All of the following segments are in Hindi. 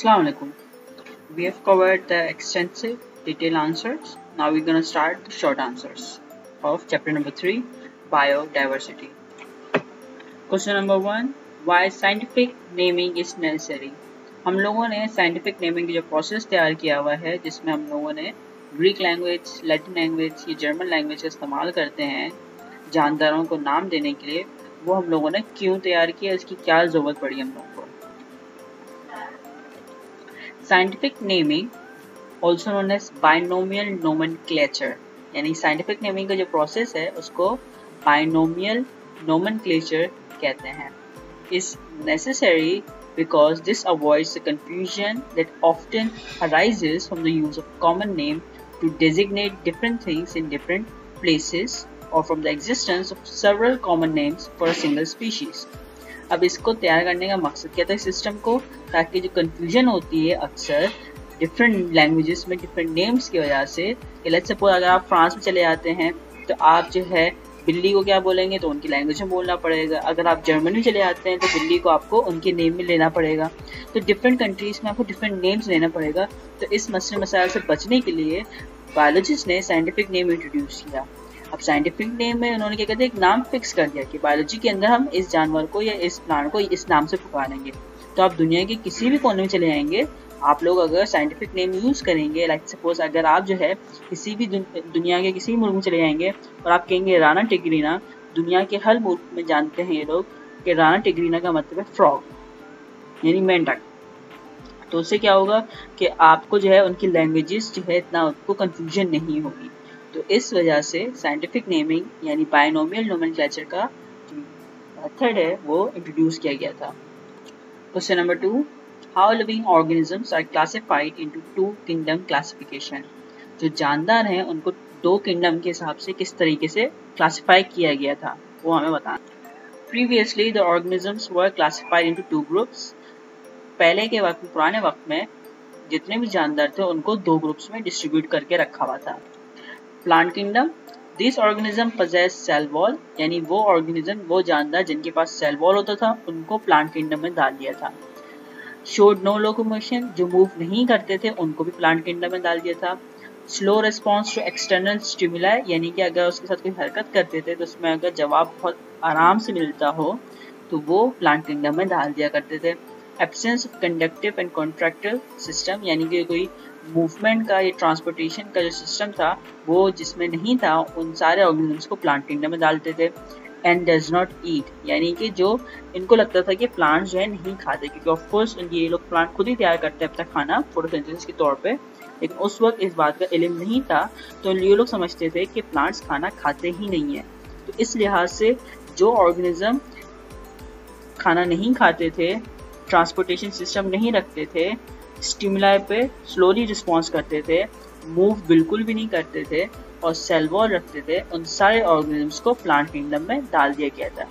Assalamu alaikum. We have covered the extensive detailed answers. Now we're going to start the short answers of chapter number 3 biodiversity. Question number 1 Why scientific naming is necessary? हम लोगों ने साइंटिफिक नेमिंग की जो प्रोसेस तैयार किया हुआ है जिसमें हम लोगों ने ग्रीक लैंग्वेज लैटिन लैंग्वेज या जर्मन लैंग्वेज का इस्तेमाल करते हैं जानदारों को नाम देने के लिए वो हम लोगों ने क्यों तैयार किया इसकी क्या ज़रूरत पड़ी हम लोगों को scientific naming also known as binomial nomenclature यानी साइंटिफिक नेमिंग का जो प्रोसेस है, उसको बाइनोमियल नोमन क्लेचर कहते हैं। Is necessary because this avoid the confusion that often arise from the use of common name to designate different things in different places और from the existence of several common names for a single species अब इसको तैयार करने का मकसद क्या था? इस सिस्टम को ताकि जो कन्फ्यूज़न होती है अक्सर डिफरेंट लैंग्वेजेस में डिफरेंट नेम्स की वजह से लेट्स सपोज़ अगर आप फ्रांस में चले जाते हैं तो आप जो है बिल्ली को क्या बोलेंगे? तो उनकी लैंग्वेज में बोलना पड़ेगा। अगर आप जर्मनी चले जाते हैं तो बिल्ली को आपको उनके नेम में लेना पड़ेगा। तो डिफरेंट कंट्रीज़ में आपको डिफरेंट नेम्स लेना पड़ेगा। तो इस मसले मसाइल से बचने के लिए बायोलॉजिस्ट ने साइंटिफिक नेम इंट्रोड्यूस किया। अब साइंटिफिक नेम में उन्होंने क्या कहते हैं, एक नाम फिक्स कर दिया कि बायोलॉजी के अंदर हम इस जानवर को या इस प्लांट को इस नाम से पुकारेंगे तो आप दुनिया के किसी भी कोने में चले जाएँगे, आप लोग अगर साइंटिफिक नेम यूज़ करेंगे लाइक like सपोज़ अगर आप जो है किसी भी दुनिया के किसी भी मुल्क में चले जाएँगे और आप कहेंगे राना टिग्रीना, दुनिया के हर मुल्क में जानते हैं ये लोग कि राना टिग्रीना का मतलब है फ्रॉग यानी मेंढक। तो उससे क्या होगा कि आपको जो है उनकी लैंग्वेजेस जो है इतना आपको कंफ्यूजन नहीं होगी। तो इस वजह से साइंटिफिक नेमिंग यानी बायनोमियल नोमेनक्लेचर का मेथड है, वो इंट्रोड्यूस किया गया था। Question number two how living organisms are classified into two kingdom classification? जो जानदार हैं, उनको दो किंगडम के हिसाब से किस तरीके से क्लासिफाई किया गया था, वो हमें बताना previously the organisms were classified into two groups पहले के वक्त, पुराने वक्त में, जितने भी जानदार थे, उनको दो ग्रुप्स में डिस्ट्रीब्यूट करके रखा हुआ था। Plant kingdom this organism possess cell wall यानी वो ऑर्गेनिज्म वो जानदार जिनके पास सेल वॉल होता था, उनको प्लांट किंगडम में डाल दिया था। शोड नो लोकोमोशन जो मूव नहीं करते थे, उनको भी प्लांट किंगडम में डाल दिया था। Slow response to external stimuli यानी कि अगर उसके साथ कोई हरकत करते थे तो उसमें अगर जवाब बहुत आराम से मिलता हो तो वो प्लांट किंगडम में डाल दिया करते थे। Absence of conductive and contractive system यानी कि कोई मूवमेंट का, या ट्रांसपोर्टेशन का जो सिस्टम था, वो जिसमें नहीं था, उन सारे ऑर्गेनिजम्स को प्लांट किंगडम में डालते थे एंड डज नॉट ईट यानी कि जो इनको लगता था कि प्लांट जो है नहीं खाते, क्योंकि ऑफकोर्स ये लोग प्लांट खुद ही तैयार करते हैं अपना खाना फोटोसिंथेसिस के तौर पे, लेकिन उस वक्त इस बात का इलम नहीं था तो ये लोग समझते थे कि प्लांट्स खाना खाते ही नहीं है। तो इस लिहाज से जो ऑर्गेनिज्म खाना नहीं खाते थे ट्रांसपोर्टेशन सिस्टम नहीं रखते थे स्टिमुलाई पे स्लोली रिस्पॉन्स करते थे मूव बिल्कुल भी नहीं करते थे और सेल वॉल रखते थे, उन सारे ऑर्गेनिजम्स को प्लांट किंगडम में डाल दिया गया था।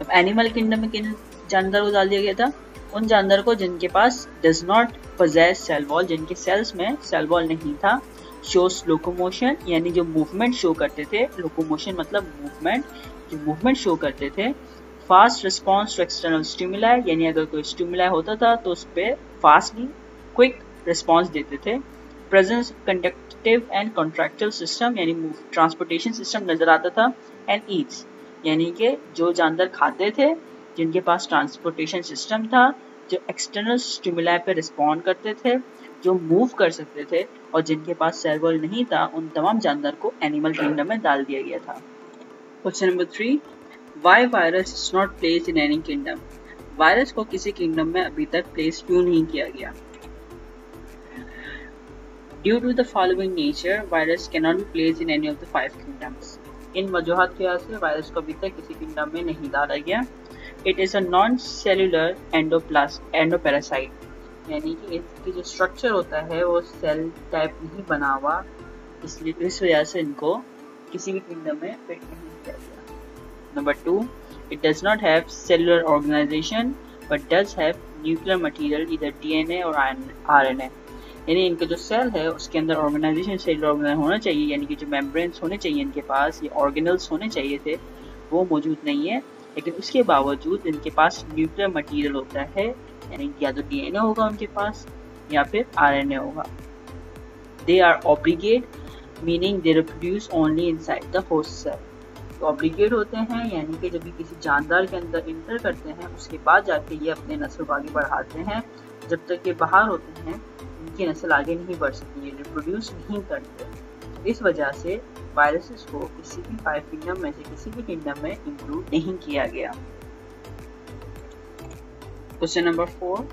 अब एनिमल किंगडम में किन जानवर को डाल दिया गया था? उन जानवर को जिनके पास does not possess cell wall जिनके सेल्स में सेल वॉल नहीं था शोस लोकोमोशन यानी जो मूवमेंट शो करते थे लोकोमोशन मतलब मूवमेंट जो मूवमेंट शो करते थे fast response to external stimuli यानी अगर कोई स्टिमुला होता था तो उस पर फास्टली, क्विक रिस्पॉन्स देते थे। Presence conductive and contractual system, यानी ट्रांसपोर्टेशन सिस्टम नज़र आता था एंड ईट्स यानी कि जो जानवर खाते थे, जिनके पास ट्रांसपोर्टेशन सिस्टम था, जो एक्सटर्नल स्टिमुला पर रिस्पॉन्ड करते थे, जो मूव कर सकते थे, और जिनके पास सेल नहीं था, उन तमाम जानवर को एनिमल किंगडम में डाल दिया गया था। Question number three why virus is not place in any kingdom virus को किसी किंगडम में अभी तक प्लेस क्यों नहीं किया गया? Due to the following nature, virus cannot be placed in any of the five kingdoms. इन वजूहत की वजह से वायरस को अभी तक किसी किंगडम में नहीं डाला गया। It is a non cellular endoplas endoparasite यानी कि इसकी जो स्ट्रक्चर होता है वो सेल टाइप नहीं बना हुआ। इसलिए इस वजह से इनको किसी भी किंगडम में फिट नहीं किया गया। Number two it does not have cellular organization but does have nuclear material either DNA और आरएनए यानी इनका जो सेल है, उसके अंदर ऑर्गेनाइजेशन सेल ऑर्गेनाइज होना चाहिए, यानी कि जो मेम्ब्रेन्स होने चाहिए इनके पास, ये ऑर्गेनल्स होने चाहिए थे, वो मौजूद नहीं है। लेकिन उसके बावजूद इनके पास न्यूक्लियर मटेरियल होता है, यानी या तो डीएनए होगा उनके पास, या फिर आरएनए होगा। They are obligate meaning they reproduce only inside the host cell obligate होते हैं, यानी कि जब भी किसी जानदार के अंदर इंटर करते हैं, उसके बाद जाके ये अपने नस्ल को आगे बढ़ाते हैं। जब तक ये बाहर होते हैं इनकी नस्ल आगे नहीं बढ़ सकती, ये रिप्रोड्यूस नहीं करते। इस वजह से वायरसेस को किसी भी फाइव किंगडम में से किसी भी किंगडम में इंक्लूड नहीं किया गया। Question number four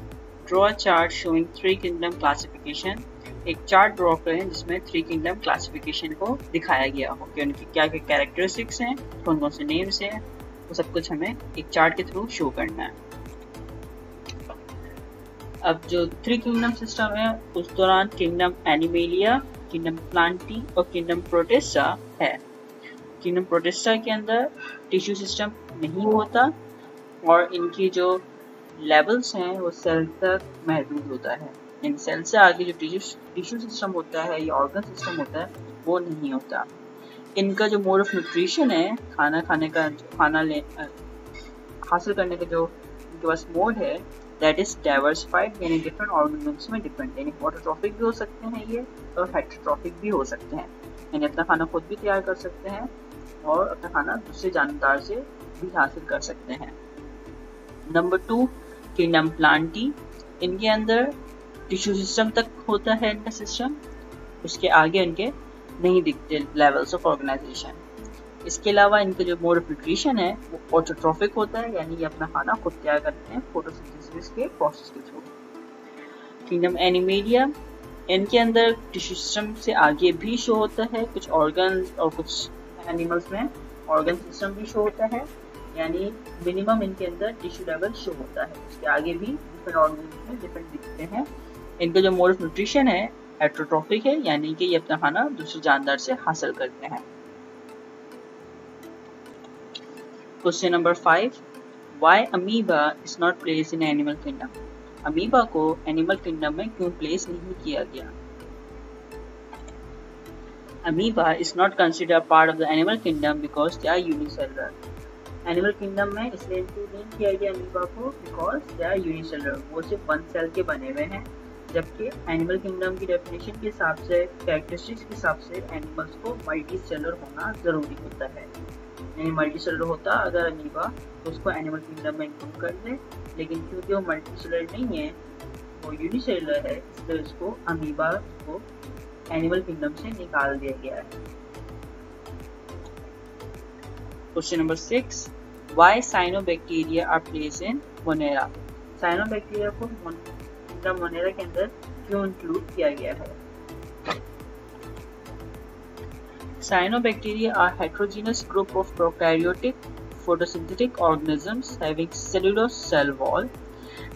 draw chart showing three kingdom classification एक चार्ट ड्रॉ करें जिसमें थ्री किंगडम क्लासिफिकेशन को दिखाया गया हो, कि उनकी क्या क्या कैरेक्टरिस्टिक्स हैं कौन कौन से नेम्स हैं, वो सब कुछ हमें एक चार्ट के थ्रू शो करना है। अब जो थ्री किंगडम सिस्टम है, उस दौरान किंगडम एनिमेलिया किंगडम प्लांटी और किंगडम प्रोटेस्टा है। किंगडम प्रोटेस्टा के अंदर टिश्यू सिस्टम नहीं होता और इनकी जो लेवल्स हैं, वो सेल तक महदूद होता है। इन सेल से आगे जो टिश्यू सिस्टम होता है, या ऑर्गन सिस्टम होता है, वो नहीं होता। इनका जो मोड ऑफ़ न्यूट्रिशन है, खाना खाने का, खाना ले हासिल करने का जो इनके पास मोड है दैट इज़ डाइवर्सिफाइड यानी डिफरेंट ऑर्गेनिज्म्स में डिफरेंट यानी ऑटोट्रॉफिक भी हो सकते हैं ये, और हेट्रोट्रॉफिक भी हो सकते हैं। यानी अपना खाना खुद भी तैयार कर सकते हैं, और अपना खाना दूसरे जानदार से भी हासिल कर सकते हैं। नंबर टू किंगडम प्लांटी इनके अंदर टिश्यू सिस्टम तक होता है इनका सिस्टम उसके आगे इनके नहीं दिखते लेवल्स ऑफ़ ऑर्गेनाइजेशन इसके अलावा इनका जो मोड ऑफ़ न्यूट्रिशन है, वो ऑटोट्रॉफिक होता है, यानी ये अपना खाना खुद तैयार करते हैं फोटोसिंथेसिस के प्रोसेस के थ्रू किंगडम एनिमेलिया इनके अंदर टिश्यू सिस्टम से आगे भी शो होता है, कुछ ऑर्गन और कुछ एनिमल्स में ऑर्गन सिस्टम भी शो होता है, यानी मिनिमम इनके अंदर टिश्यू लेवल शो होता है, उसके आगे भी डिफरेंट ऑर्गन में डिफरेंट दिखते हैं। इनका जो मोड ऑफ़ न्यूट्रिशन है एट्रोट्रॉफिक है, यानी कि ये अपना खाना दूसरे जानदार से हासिल करते हैं। Question number five why amoeba is not place in animal kingdom amoeba को एनिमल किंगडम में क्यों प्लेस नहीं किया गया? Amoeba is not consider part of the animal kingdom because they are unicellular animal kingdom में इसलिए इंक्लूड नहीं किया गया अमीबा को बिकॉज़ दे आर यूनिसेलुलर वो सिर्फ़ वन सेल के बने हुए हैं। जबकि एनिमल किंगडम की डेफिनेशन के हिसाब से कैरेक्टरिस्टिक्स के हिसाब से एनिमल्स को मल्टी सेलर होना ज़रूरी होता है। यानी मल्टी सेलर होता अगर अमीबा तो उसको एनिमल किंगडम में इंक्लूड कर दे। लेकिन क्योंकि वो मल्टी सेलर नहीं है, वो यूनिसेलर है, इसलिए उसको अमीबा को एनिमल किंगडम से निकाल दिया गया है। Question number six why cyanobacteria are place in monera cyanobacteria को मोनेरा के अंदर क्यों इंक्लूड किया गया है Cyanobacteria are heterogeneous group of prokaryotic photosynthetic organisms having cellulose cell wall.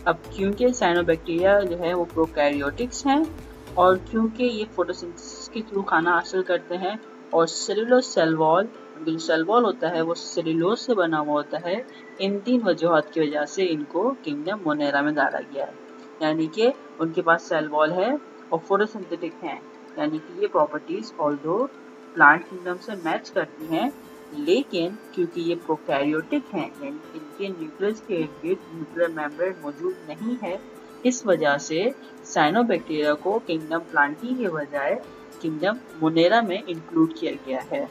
अब क्योंकि साइनोबैक्टीरिया जो है वो प्रोकैरियोटिक्स हैं और क्योंकि ये फोटोसिंथेसिस के थ्रू खाना हासिल करते हैं और सेलुलोज सेल वॉल जो सेल वॉल होता है वो सेलुलोज से बना हुआ होता है, इन तीन वजूहत की वजह से इनको किंगडम मोनेरा में डाला गया है यानी कि उनके पास सेल वॉल है और फोटोसिंथेटिक हैं। यानी कि ये प्रॉपर्टीज़ ऑल प्लांट किंगडम से मैच करती हैं, लेकिन क्योंकि ये प्रोकैरियोटिक हैं इनके न्यूक्लियस के इर्द न्यूक्लियर मेम्ब्रेन मौजूद नहीं है, इस वजह से साइनोबैक्टीरिया को किंगडम प्लांटी के बजाय किंगडम मोनेरा में इंक्लूड किया गया है।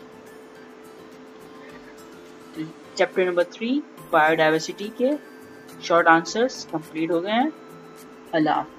चैप्टर नंबर थ्री बायोडाइवर्सिटी के शॉर्ट आंसर्स कंप्लीट हो गए हैं। a.